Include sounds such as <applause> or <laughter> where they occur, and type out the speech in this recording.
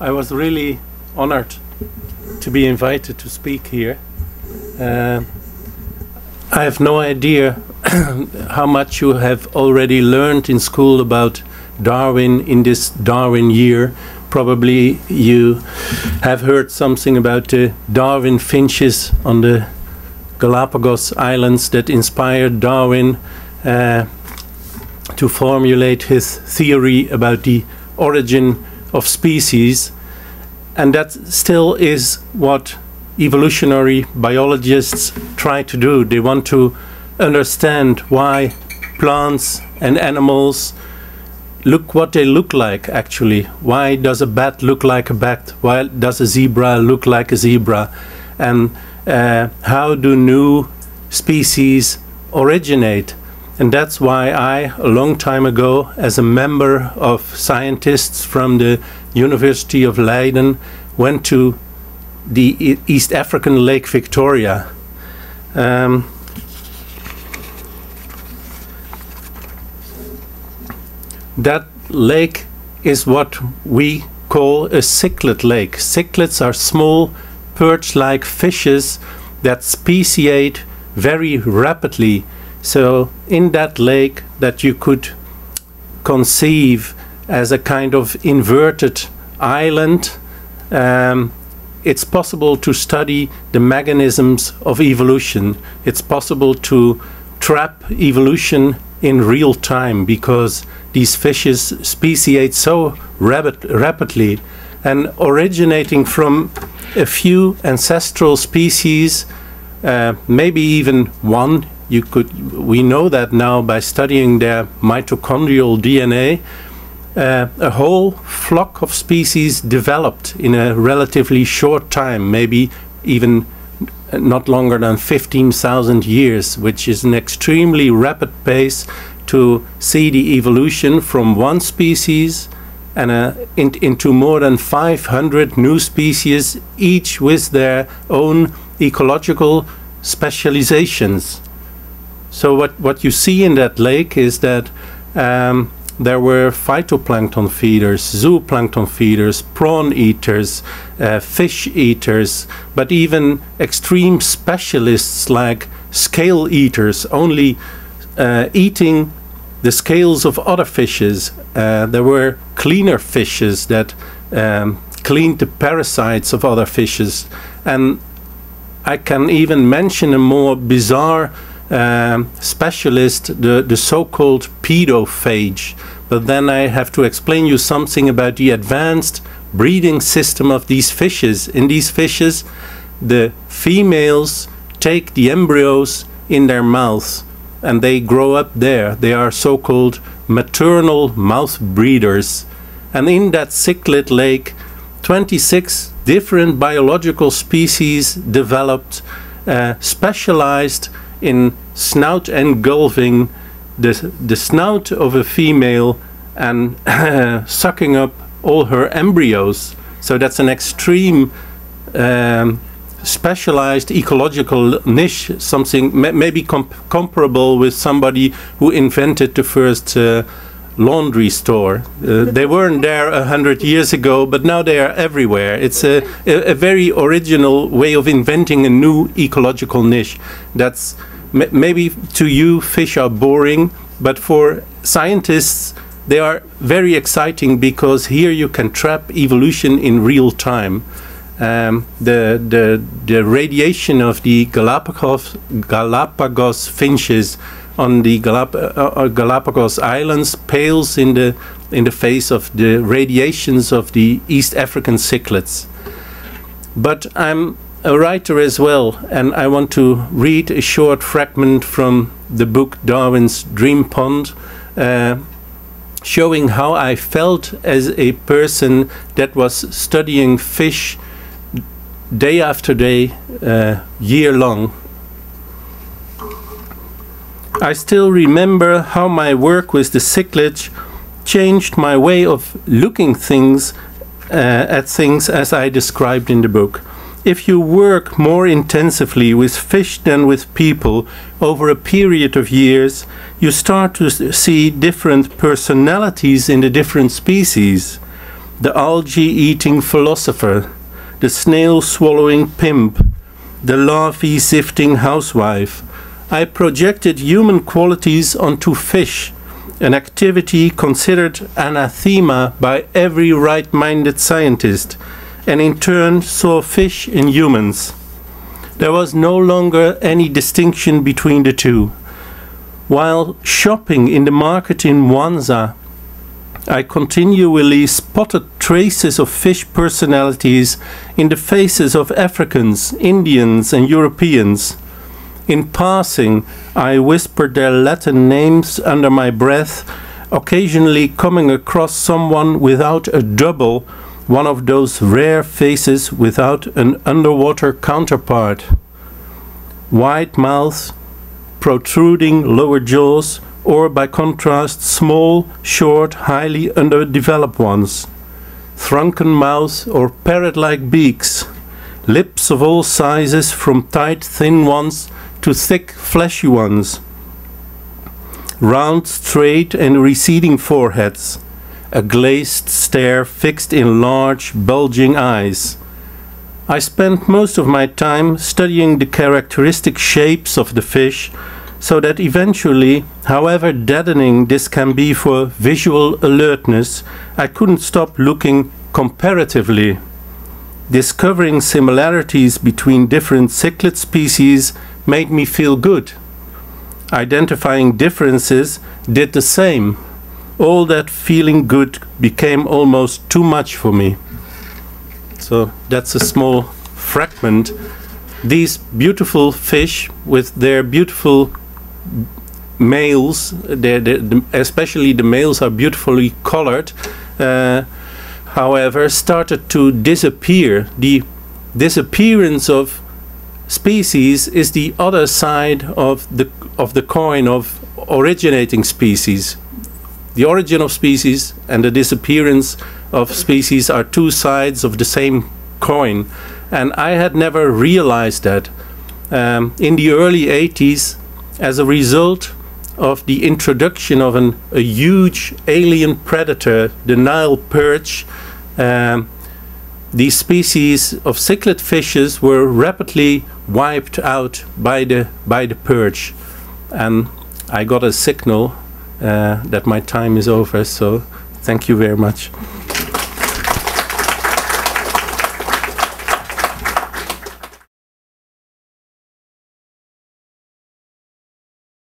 I was really honored to be invited to speak here. Uh, I have no idea <coughs> how much you have already learned in school about Darwin in this Darwin year. Probably you have heard something about the Darwin finches on the Galapagos Islands that inspired Darwin uh, to formulate his theory about the origin of species. And that still is what evolutionary biologists try to do. They want to understand why plants and animals look what they look like actually. Why does a bat look like a bat? Why does a zebra look like a zebra? And uh, how do new species originate? And that's why I, a long time ago, as a member of scientists from the University of Leiden, went to the East African Lake Victoria. Um, that lake is what we call a cichlid lake. Cichlids are small perch-like fishes that speciate very rapidly. So in that lake that you could conceive as a kind of inverted island, um, it's possible to study the mechanisms of evolution. It's possible to trap evolution in real time because these fishes speciate so rapid, rapidly and originating from a few ancestral species, uh, maybe even one. You could. We know that now by studying their mitochondrial DNA. Uh, a whole flock of species developed in a relatively short time, maybe even not longer than 15,000 years, which is an extremely rapid pace to see the evolution from one species and uh, in, into more than 500 new species, each with their own ecological specializations. So what, what you see in that lake is that um, there were phytoplankton feeders, zooplankton feeders, prawn eaters, uh, fish eaters, but even extreme specialists like scale eaters, only uh, eating the scales of other fishes. Uh, there were cleaner fishes that um, cleaned the parasites of other fishes. And I can even mention a more bizarre um, specialist, the, the so-called pedophage. But then I have to explain you something about the advanced breeding system of these fishes. In these fishes, the females take the embryos in their mouths and they grow up there. They are so called maternal mouth breeders. And in that cichlid lake, 26 different biological species developed, uh, specialized in snout engulfing the, the snout of a female and <laughs> sucking up all her embryos. So that's an extreme um, specialized ecological niche, something maybe comp comparable with somebody who invented the first uh, laundry store. Uh, they weren't there a hundred years ago, but now they are everywhere. It's a, a, a, very original way of inventing a new ecological niche. That's maybe to you fish are boring, but for scientists they are very exciting because here you can trap evolution in real time um, the, the, the radiation of the Galapagos, Galapagos finches on the Galap uh, uh, Galapagos Islands pales in the, in the face of the radiations of the East African cichlids. But I'm a writer as well, and I want to read a short fragment from the book Darwin's Dream Pond. Uh, showing how I felt as a person that was studying fish day after day, uh, year long. I still remember how my work with the cichlid changed my way of looking things uh, at things as I described in the book. If you work more intensively with fish than with people over a period of years, you start to see different personalities in the different species. the algae-eating philosopher, the snail-swallowing pimp, the larvae-sifting housewife. I projected human qualities onto fish, an activity considered anathema by every right-minded scientist, and in turn saw fish in humans. There was no longer any distinction between the two. While shopping in the market in Mwanza, I continually spotted traces of fish personalities in the faces of Africans, Indians, and Europeans. In passing, I whispered their Latin names under my breath, occasionally coming across someone without a double, one of those rare faces without an underwater counterpart. Wide mouths, protruding lower jaws, or by contrast, small, short, highly underdeveloped ones. Shrunken mouths or parrot-like beaks, lips of all sizes from tight, thin ones to thick, fleshy ones. Round, straight and receding foreheads, a glazed stare fixed in large, bulging eyes. I spent most of my time studying the characteristic shapes of the fish so that eventually, however deadening this can be for visual alertness, I couldn't stop looking comparatively. Discovering similarities between different cichlid species made me feel good. Identifying differences did the same. All that feeling good became almost too much for me. So that's a small fragment. These beautiful fish with their beautiful males, they're, they're, especially the males, are beautifully colored. Uh, however, started to disappear. The disappearance of species is the other side of the of the coin of originating species. The origin of species and the disappearance of species are two sides of the same coin, and I had never realized that. Um, in the early 80s, as a result of the introduction of an, a huge alien predator, the Nile perch, um, these species of cichlid fishes were rapidly wiped out by the by the perch, and I got a signal uh, that my time is over. So, thank you very much.